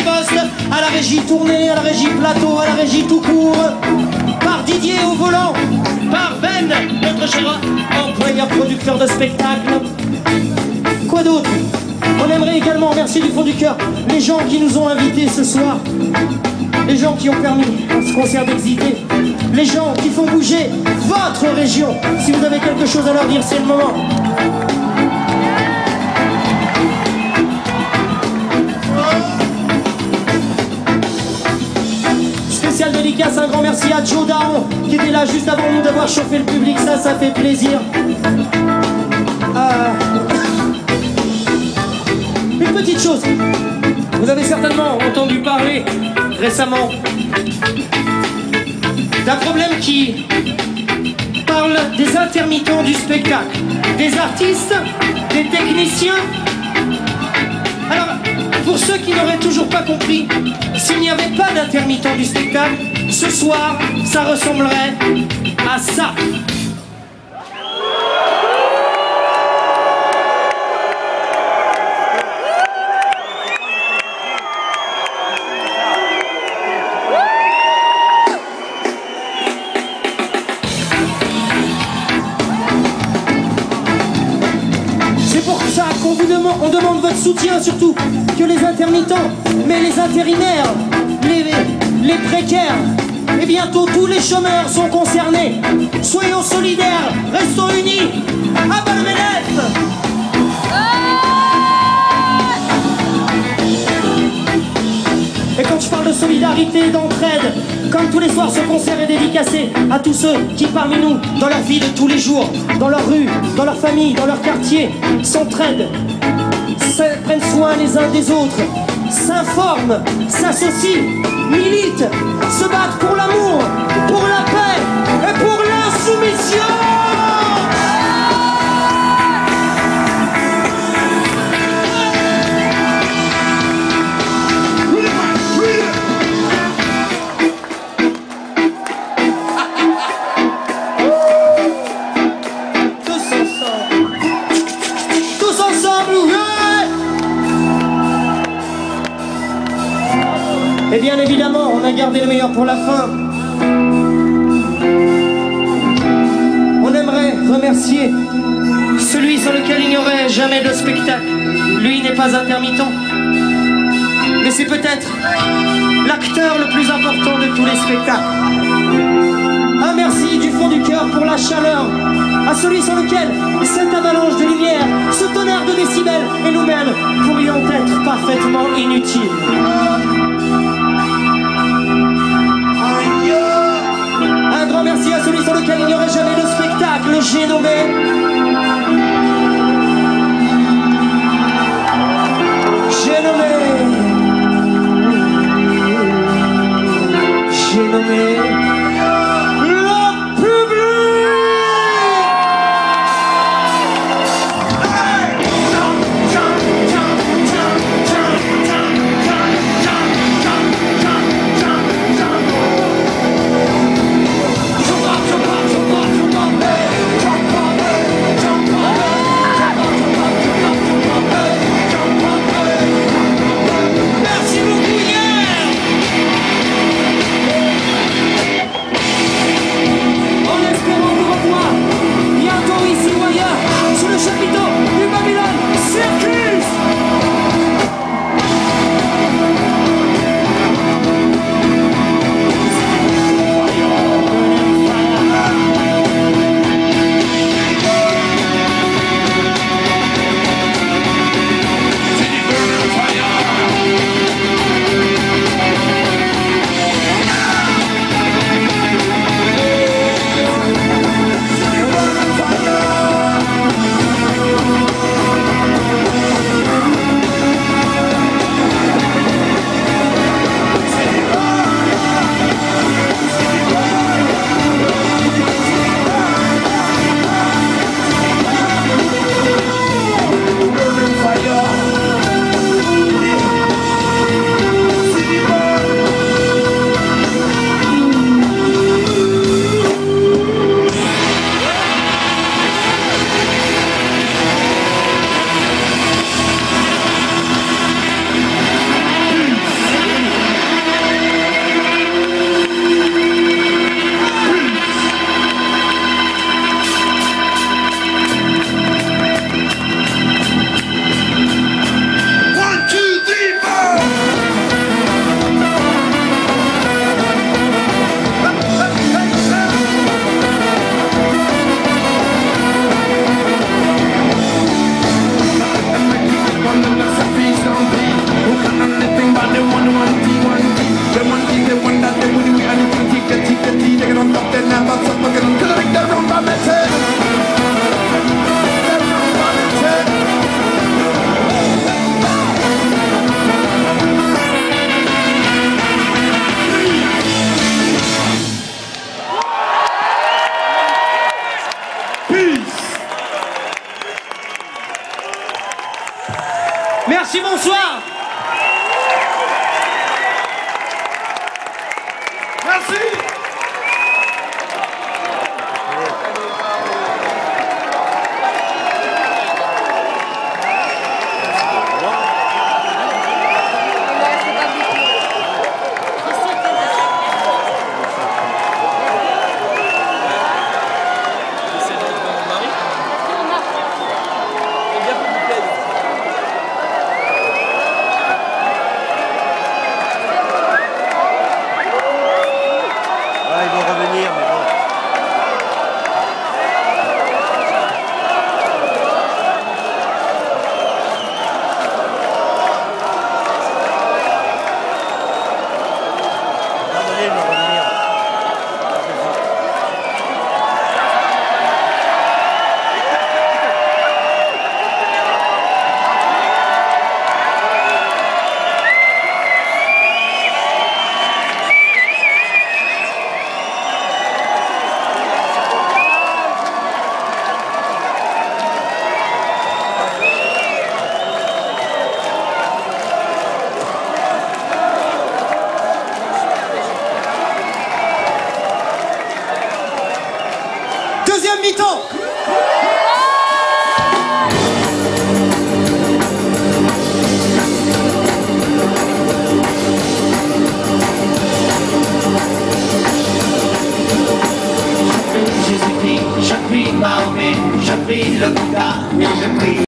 À la régie tournée, à la régie plateau, à la régie tout court, par Didier au volant, par Ben, notre cher employeur producteur de spectacle. Quoi d'autre? On aimerait également remercier du fond du cœur les gens qui nous ont invités ce soir, les gens qui ont permis à ce concert d'exister, les gens qui font bouger votre région. Si vous avez quelque chose à leur dire, c'est le moment. Joe Daron qui était là juste avant nous d'avoir chauffé le public, ça, ça fait plaisir. Euh, Une petite chose, vous avez certainement entendu parler récemment d'un problème qui parle des intermittents du spectacle, des artistes, des techniciens. N'auraient toujours pas compris, s'il n'y avait pas d'intermittents du spectacle, ce soir, ça ressemblerait à ça. On demande votre soutien surtout, que les intermittents, mais les intérimaires, les, précaires, et bientôt tous les chômeurs sont concernés. Soyons solidaires, restons unis, à Ménef Et quand je parle de solidarité d'entraide, comme tous les soirs, ce concert est dédicacé à tous ceux qui, parmi nous, dans leur vie de tous les jours, dans leur rue, dans leur famille, dans leur quartier, s'entraident, se- prennent soin les uns des autres, s'informent, s'associent, militent, se battent pour l'amour, pour la paix et pour l'insoumission. Et bien évidemment, on a gardé le meilleur pour la fin. On aimerait remercier celui sur lequel il n'y aurait jamais de spectacle. Lui n'est pas intermittent. Mais c'est peut-être l'acteur le plus important de tous les spectacles. Un merci du fond du cœur pour la chaleur, à celui sur lequel cette avalanche de lumière, ce tonnerre de décibels et nous-mêmes pourrions être parfaitement inutiles. Celui sur lequel il n'y aurait jamais de spectacle, j'ai nommé. 伊